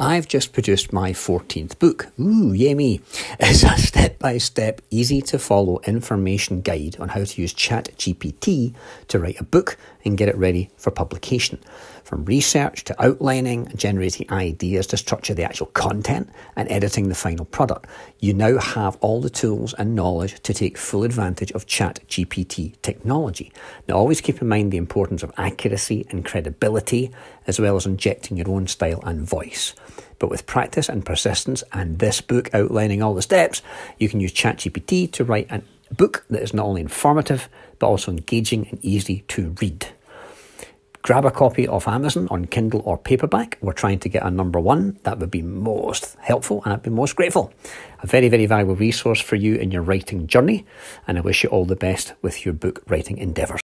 I've just produced my 14th book. Ooh, yay me. It's a step by step, easy to follow information guide on how to use ChatGPT to write a book and get it ready for publication. From research to outlining generating ideas to structure the actual content and editing the final product, you now have all the tools and knowledge to take full advantage of ChatGPT technology. Now, always keep in mind the importance of accuracy and credibility, as well as injecting your own style and voice. But with practice and persistence, and this book outlining all the steps, you can use ChatGPT to write a book that is not only informative, but also engaging and easy to read. Grab a copy off Amazon on Kindle or paperback. We're trying to get a number one. That would be most helpful and I'd be most grateful. A very, very valuable resource for you in your writing journey. And I wish you all the best with your book writing endeavours.